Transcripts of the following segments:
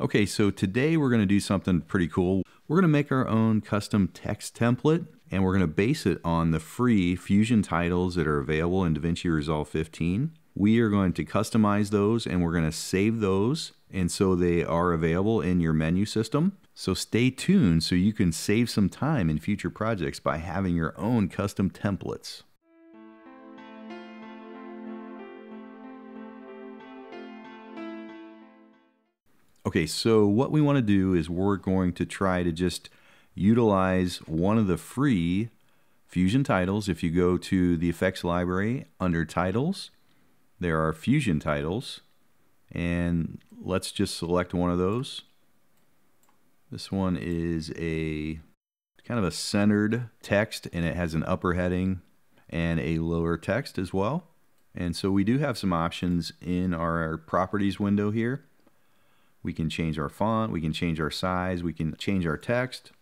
Okay, so today we're going to do something pretty cool. We're going to make our own custom text template and we're going to base it on the free Fusion titles that are available in DaVinci Resolve 15. We are going to customize those and we're going to save those and so they are available in your menu system. So stay tuned so you can save some time in future projects by having your own custom templates. Okay, so what we want to do is we're going to try to just utilize one of the free Fusion titles. If you go to the effects library under titles, there are Fusion titles, and let's just select one of those. This one is a kind of a centered text, and it has an upper heading and a lower text as well. And so we do have some options in our properties window here. We can change our font, we can change our size, we can change our text.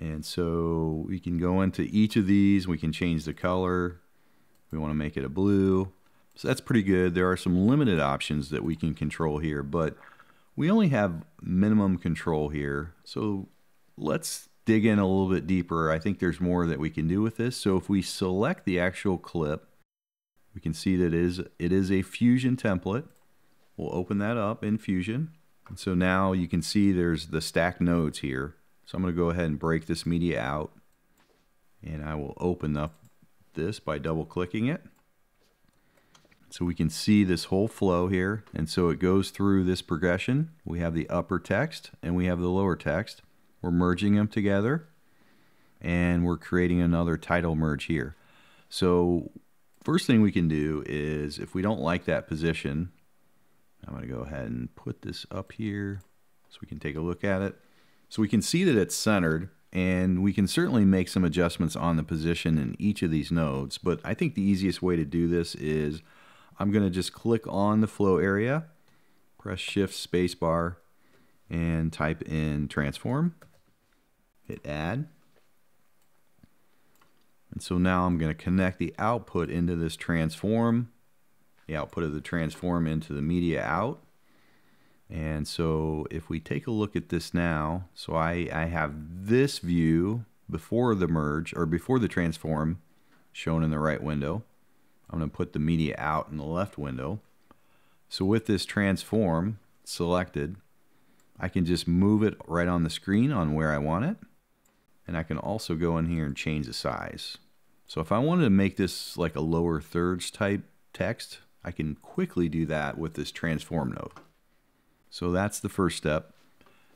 And so we can go into each of these, we can change the color. We want to make it a blue. So that's pretty good. There are some limited options that we can control here, but we only have minimum control here. So let's dig in a little bit deeper. I think there's more that we can do with this. So if we select the actual clip, we can see that it is, it is a Fusion template. We'll open that up in Fusion. And so now you can see there's the stack nodes here. So I'm going to go ahead and break this media out. And I will open up this by double clicking it. So we can see this whole flow here. And so it goes through this progression. We have the upper text and we have the lower text. We're merging them together and we're creating another title merge here. So first thing we can do is if we don't like that position, I'm going to go ahead and put this up here so we can take a look at it. So we can see that it's centered and we can certainly make some adjustments on the position in each of these nodes. But I think the easiest way to do this is I'm going to just click on the flow area, press shift spacebar and type in transform, hit add. And so now I'm going to connect the output into this transform the output of the transform into the media out. And so if we take a look at this now, so I, I have this view before the merge or before the transform shown in the right window. I'm going to put the media out in the left window. So with this transform selected, I can just move it right on the screen on where I want it. And I can also go in here and change the size. So if I wanted to make this like a lower thirds type text, I can quickly do that with this transform node. So that's the first step.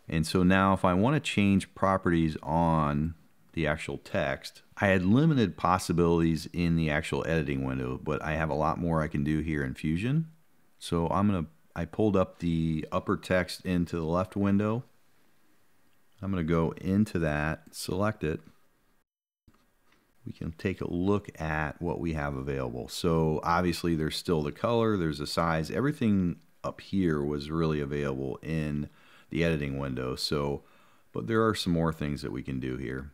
And so now if I want to change properties on the actual text, I had limited possibilities in the actual editing window, but I have a lot more I can do here in Fusion. So I'm going to, I pulled up the upper text into the left window. I'm going to go into that, select it, we can take a look at what we have available. So obviously there's still the color, there's the size, everything up here was really available in the editing window. So, but there are some more things that we can do here.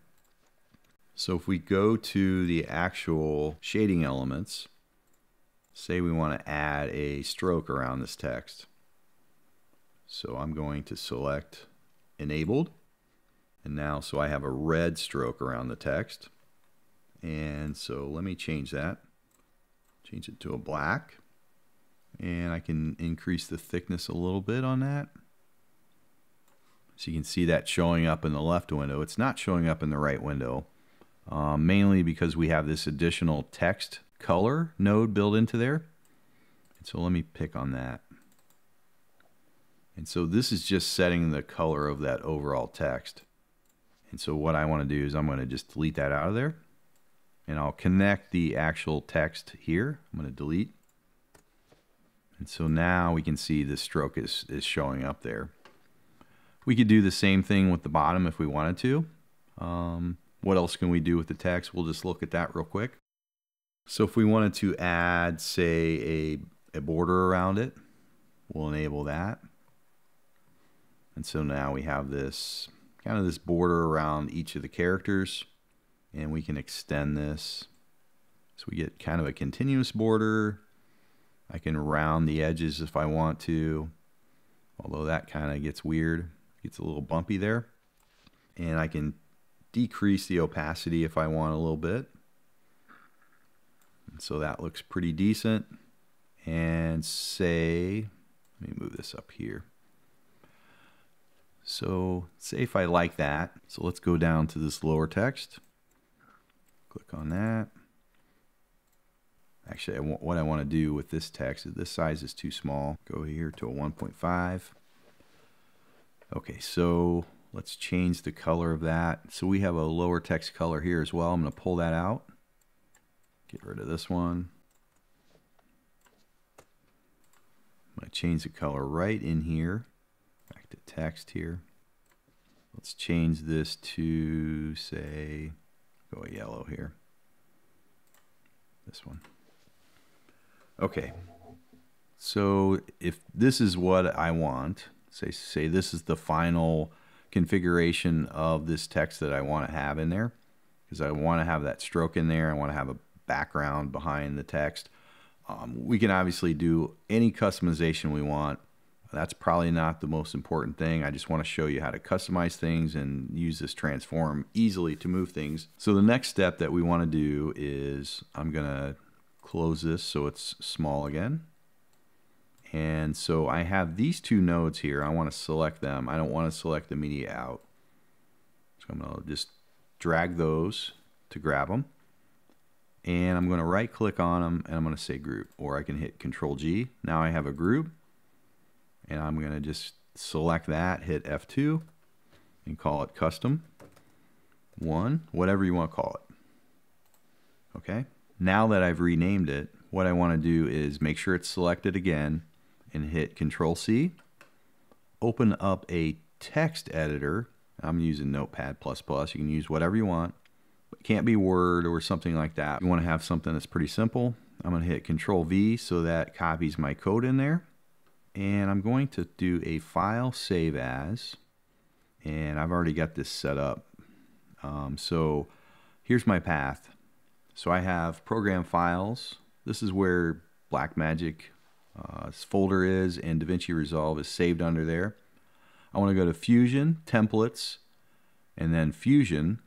So if we go to the actual shading elements, say we want to add a stroke around this text. So I'm going to select enabled. And now, so I have a red stroke around the text. And so let me change that. Change it to a black. And I can increase the thickness a little bit on that. So you can see that showing up in the left window. It's not showing up in the right window, um, mainly because we have this additional text color node built into there. And so let me pick on that. And so this is just setting the color of that overall text. And so what I want to do is I'm going to just delete that out of there and I'll connect the actual text here. I'm going to delete. And so now we can see the stroke is, is showing up there. We could do the same thing with the bottom if we wanted to. Um, what else can we do with the text? We'll just look at that real quick. So if we wanted to add, say, a, a border around it, we'll enable that. And so now we have this kind of this border around each of the characters and we can extend this so we get kind of a continuous border I can round the edges if I want to although that kind of gets weird, gets a little bumpy there. And I can decrease the opacity if I want a little bit. And so that looks pretty decent. And say, let me move this up here. So say if I like that, so let's go down to this lower text. Click on that. Actually, I want, what I want to do with this text is this size is too small. Go here to a 1.5. Okay, so let's change the color of that. So we have a lower text color here as well. I'm going to pull that out. Get rid of this one. I'm going to change the color right in here. Back to text here. Let's change this to, say, go yellow here. This one. Okay. So if this is what I want, say say this is the final configuration of this text that I want to have in there, because I want to have that stroke in there. I want to have a background behind the text. Um, we can obviously do any customization we want. That's probably not the most important thing. I just want to show you how to customize things and use this transform easily to move things. So the next step that we want to do is I'm going to close this so it's small again. And so I have these two nodes here. I want to select them. I don't want to select the media out. So I'm going to just drag those to grab them. And I'm going to right click on them and I'm going to say group. Or I can hit Control G. Now I have a group. And I'm going to just select that, hit F2, and call it custom one, whatever you want to call it. Okay. Now that I've renamed it, what I want to do is make sure it's selected again and hit Control C. Open up a text editor. I'm using Notepad++. You can use whatever you want. It can't be Word or something like that. You want to have something that's pretty simple. I'm going to hit Control V so that copies my code in there. And I'm going to do a file save as. And I've already got this set up. Um, so here's my path. So I have program files. This is where Blackmagic uh, folder is and DaVinci Resolve is saved under there. I want to go to Fusion, Templates, and then Fusion.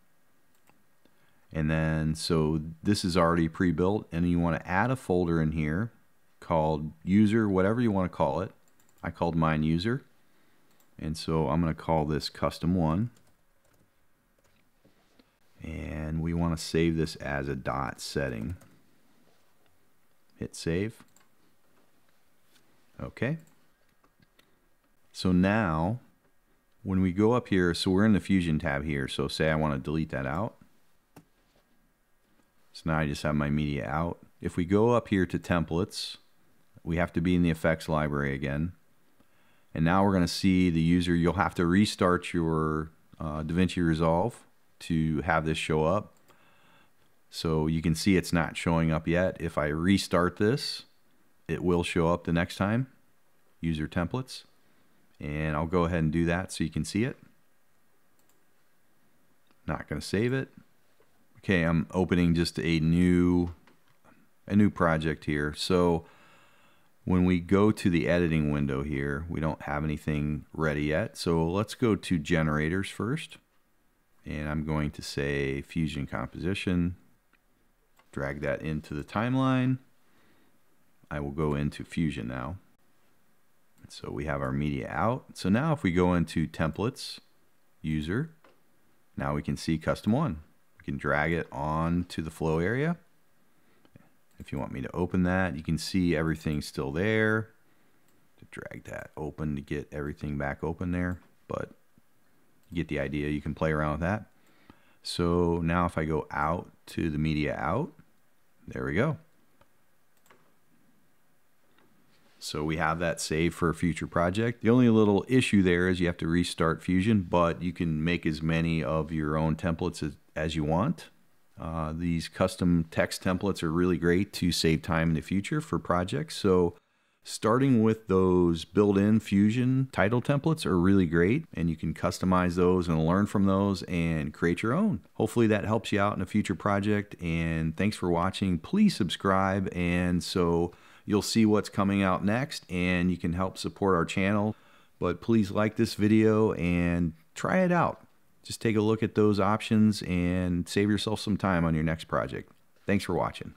And then, so this is already pre-built, and you want to add a folder in here called user, whatever you want to call it. I called mine user. And so I'm going to call this custom one and we want to save this as a dot setting. Hit save. Okay. So now, when we go up here, so we're in the Fusion tab here. So say I want to delete that out. So now I just have my media out. If we go up here to templates, we have to be in the effects library again. And now we're going to see the user, you'll have to restart your uh, DaVinci Resolve to have this show up. So you can see it's not showing up yet. If I restart this, it will show up the next time. User templates. And I'll go ahead and do that so you can see it. Not going to save it. Okay, I'm opening just a new a new project here. So when we go to the editing window here, we don't have anything ready yet. So let's go to generators first and I'm going to say fusion composition, drag that into the timeline. I will go into fusion now. So we have our media out. So now if we go into templates, user, now we can see custom one. We can drag it on to the flow area. If you want me to open that, you can see everything still there. To drag that open to get everything back open there. But you get the idea. You can play around with that. So now if I go out to the media out, there we go. So we have that saved for a future project. The only little issue there is you have to restart Fusion, but you can make as many of your own templates as, as you want. Uh, these custom text templates are really great to save time in the future for projects. So Starting with those built-in Fusion title templates are really great and you can customize those and learn from those and create your own. Hopefully that helps you out in a future project and thanks for watching. Please subscribe and so you'll see what's coming out next and you can help support our channel But please like this video and try it out. Just take a look at those options and save yourself some time on your next project. Thanks for watching.